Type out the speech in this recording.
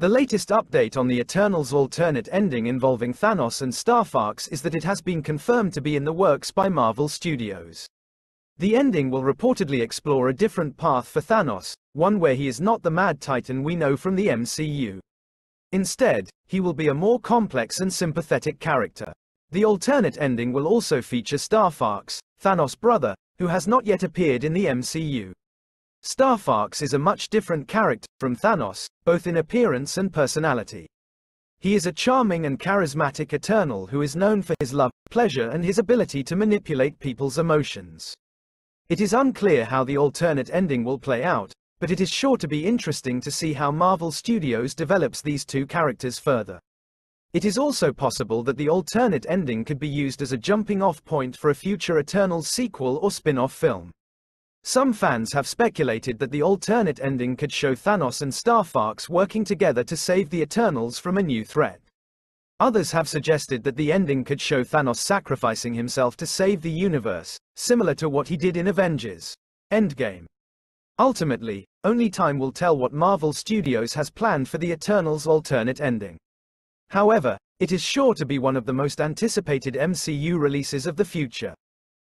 The latest update on the Eternals alternate ending involving Thanos and Starfox is that it has been confirmed to be in the works by Marvel Studios. The ending will reportedly explore a different path for Thanos, one where he is not the Mad Titan we know from the MCU. Instead, he will be a more complex and sympathetic character. The alternate ending will also feature Starfox, Thanos' brother, who has not yet appeared in the MCU. Starfox is a much different character from Thanos, both in appearance and personality. He is a charming and charismatic Eternal who is known for his love, pleasure and his ability to manipulate people's emotions. It is unclear how the alternate ending will play out, but it is sure to be interesting to see how Marvel Studios develops these two characters further. It is also possible that the alternate ending could be used as a jumping off point for a future Eternals sequel or spin-off film. Some fans have speculated that the alternate ending could show Thanos and Starfox working together to save the Eternals from a new threat. Others have suggested that the ending could show Thanos sacrificing himself to save the universe, similar to what he did in Avengers Endgame. Ultimately, only time will tell what Marvel Studios has planned for the Eternals alternate ending. However, it is sure to be one of the most anticipated MCU releases of the future.